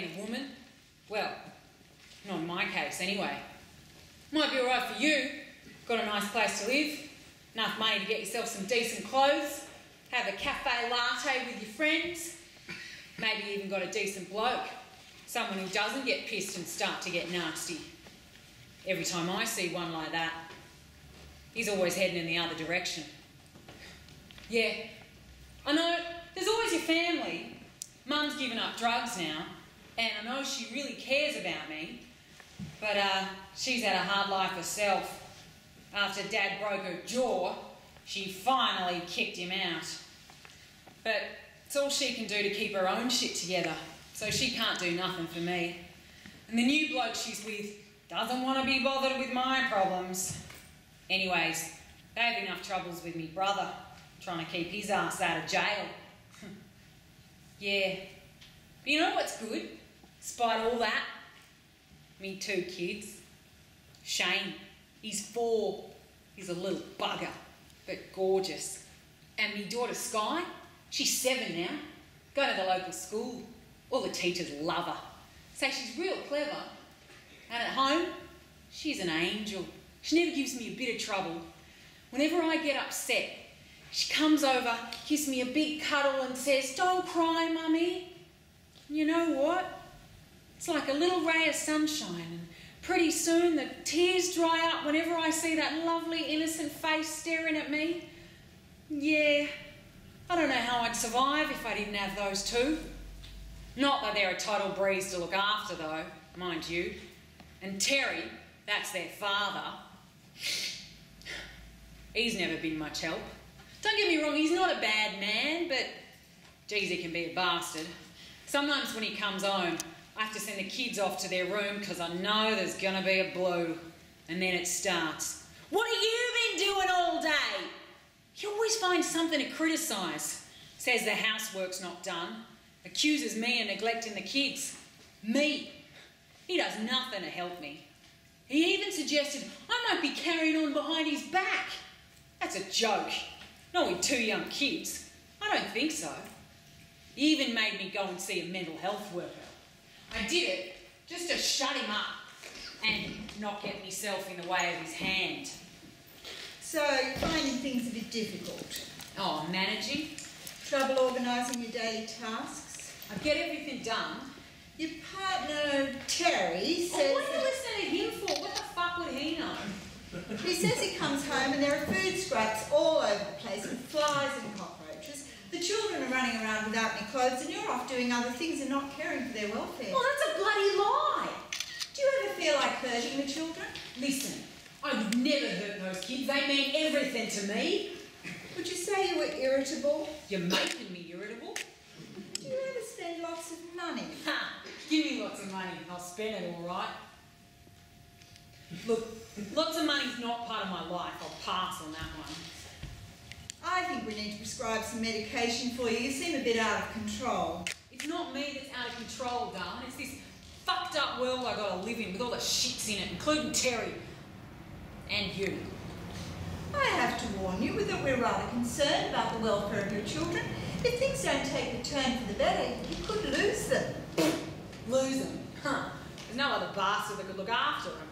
being a woman. Well, not in my case, anyway. Might be alright for you. Got a nice place to live, enough money to get yourself some decent clothes, have a cafe latte with your friends, maybe even got a decent bloke. Someone who doesn't get pissed and start to get nasty. Every time I see one like that, he's always heading in the other direction. Yeah, I know, there's always your family. Mum's given up drugs now, and I know she really cares about me, but uh, she's had a hard life herself. After Dad broke her jaw, she finally kicked him out. But it's all she can do to keep her own shit together, so she can't do nothing for me. And the new bloke she's with doesn't want to be bothered with my problems. Anyways, they have enough troubles with me brother, trying to keep his ass out of jail. yeah. But you know what's good? Despite all that, me two kids. Shane, he's four. He's a little bugger, but gorgeous. And me daughter Sky, she's seven now. Go to the local school. All the teachers love her. Say she's real clever. And at home, she's an angel. She never gives me a bit of trouble. Whenever I get upset, she comes over, gives me a big cuddle and says, Don't cry, mummy. You know what? It's like a little ray of sunshine and pretty soon the tears dry up whenever I see that lovely innocent face staring at me. Yeah, I don't know how I'd survive if I didn't have those two. Not that they're a total breeze to look after though, mind you. And Terry, that's their father, he's never been much help. Don't get me wrong, he's not a bad man, but geez, he can be a bastard. Sometimes when he comes home, I have to send the kids off to their room because I know there's going to be a blow. And then it starts. What have you been doing all day? He always finds something to criticise. Says the housework's not done. Accuses me of neglecting the kids. Me. He does nothing to help me. He even suggested I might be carrying on behind his back. That's a joke. Not with two young kids. I don't think so. He even made me go and see a mental health worker. I did it just to shut him up and not get myself in the way of his hand. So, finding things a bit difficult. Oh, managing? Trouble organising your daily tasks. I get everything done. Your partner, Terry, oh, says... Oh, what are you listening to him for? What the fuck would he know? He says he comes home and there are food scraps all over the place and flies and cockroaches. The children are running around without any clothes and you're off doing other things and not caring for their welfare. Well, that's a bloody lie. Do you ever feel like hurting the children? Listen, I would never hurt those kids. They mean everything to me. Would you say you were irritable? You're making me irritable. Do you ever spend lots of money? Ha! Give me lots of money. I'll spend it all right. Look, lots of money's not part of my life. I'll pass on that one. I think we need to prescribe some medication for you. You seem a bit out of control. It's not me that's out of control, darling. It's this fucked up world I gotta live in with all the shits in it, including Terry. And you. I have to warn you that we're rather concerned about the welfare of your children. If things don't take a turn for the better, you could lose them. Lose them? Huh. There's no other bastard that could look after them.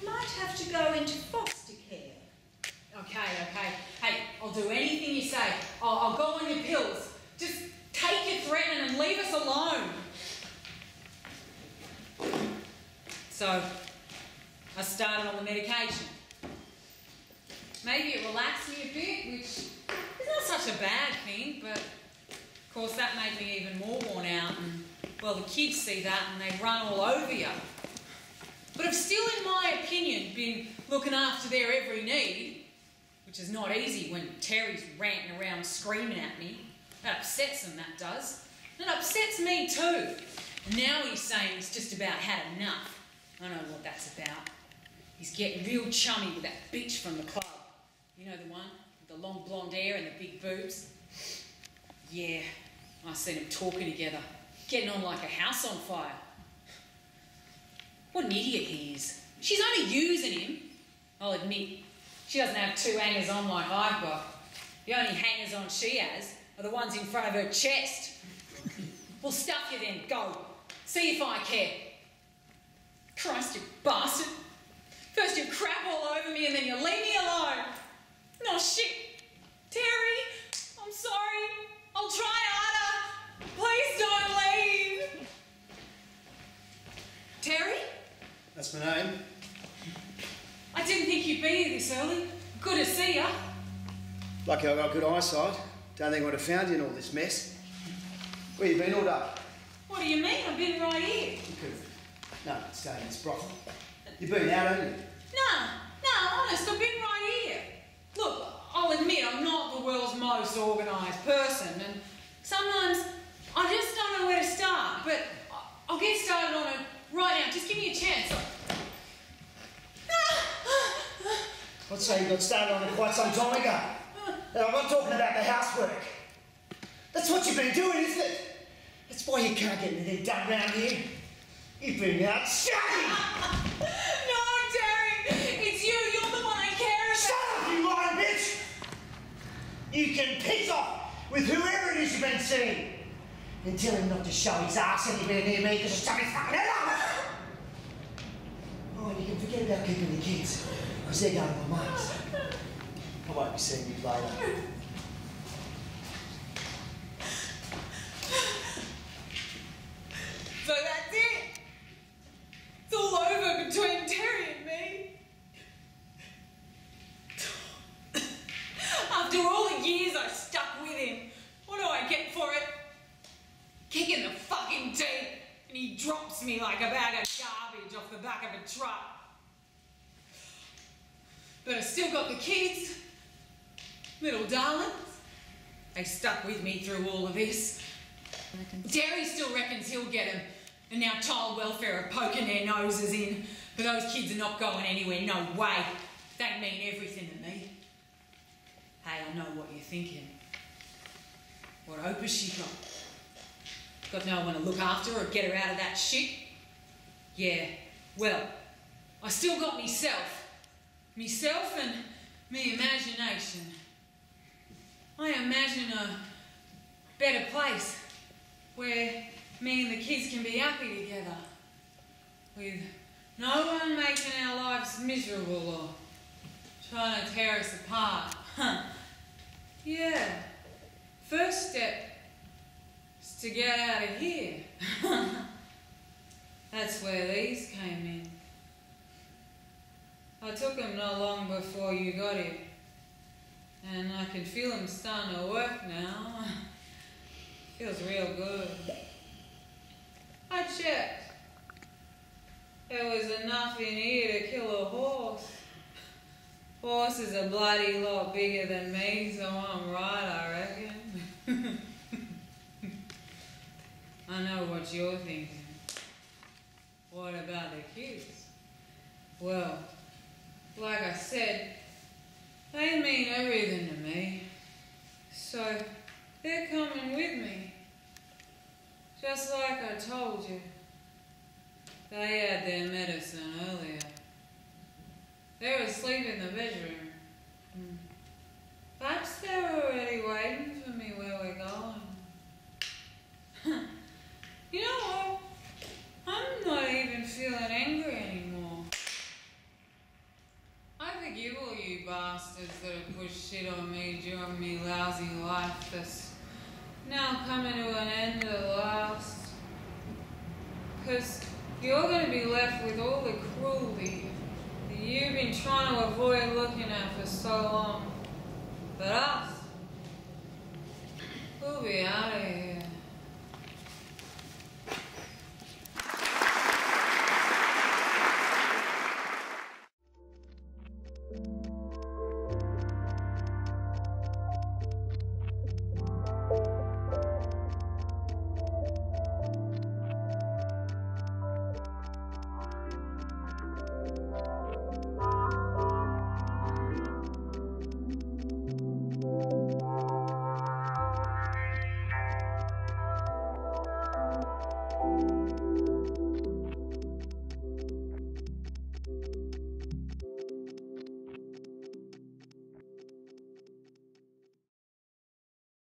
You might have to go into foster care. Okay, okay. Hey, I'll do anything you say. I'll, I'll go on your pills. Just take your threatening and leave us alone. So, I started on the medication. Maybe it relaxed me a bit, which is not but of course that made me even more worn out. And well, the kids see that and they run all over you. But I've still, in my opinion, been looking after their every need, which is not easy when Terry's ranting around screaming at me. That upsets him, that does. And it upsets me too. And now he's saying he's just about had enough. I know what that's about. He's getting real chummy with that bitch from the club. You know the one with the long blonde hair and the big boobs? Yeah, I seen them talking together, getting on like a house on fire. What an idiot he is. She's only using him. I'll admit, she doesn't have two hangers on like I've got. The only hangers on she has are the ones in front of her chest. Well, stuff you then. Go. See if I care. Christ, you bastard. First you crap all over me and then you leave me alone. No shit. Terry, I'm sorry. I'll try harder. Please don't leave. Terry? That's my name. I didn't think you'd be here this early. Good to see ya. Lucky I got good eyesight. Don't think I'd have found you in all this mess. Where you been all day? What do you mean? I've been right here. You could have. No, stay in this brothel. You've been out, haven't you? No, no, honest, I've been right here. Look, I'll admit I'm not the world's most organised person, and sometimes I just don't know where to start, but I'll get started on it right now. Just give me a chance. I'd say you got started on it quite some time ago. Now, I'm not talking about the housework. That's what you've been doing, isn't it? That's why you can't get anything done round here. You've been out shouting! No, Terry, it's you. You're the one I care about. Shut up, you lying bitch! You can piss off with whoever it is you've been seeing. And tell him not to show his ass anywhere near me because he'll stop his fucking head off. Oh, and you can forget about keeping the kids because they're going to my mum's. I won't be seeing you later. So that's it. It's all over between Terry and me. After all the years I stuck with him, what do I get for it? Kick in the fucking teeth, and he drops me like a bag of garbage off the back of a truck. But I still got the kids, little darlings. They stuck with me through all of this. Terry still reckons he'll get him, and now child welfare are poking their noses in. But those kids are not going anywhere, no way. They mean everything to me. Hey, I know what you're thinking. What hope has she got? Got no one to look after her or get her out of that shit? Yeah, well, I still got myself. Myself and me imagination. I imagine a better place where me and the kids can be happy together. With no one making our lives miserable or trying to tear us apart. Huh. Yeah. First step is to get out of here. That's where these came in. I took them not long before you got here. And I can feel them starting to work now. Feels real good. I checked. There was enough in here to kill a horse. Horse is a bloody lot bigger than me, so I'm right, I reckon. I know what you're thinking. What about the kids? Well, like I said, they mean everything to me. So they're coming with me. Just like I told you. They had their medicine earlier. They were asleep in the bedroom. Hmm. Perhaps they're already You're going to be left with all the cruelty that you've been trying to avoid looking at for so long. But us, we'll be out of here.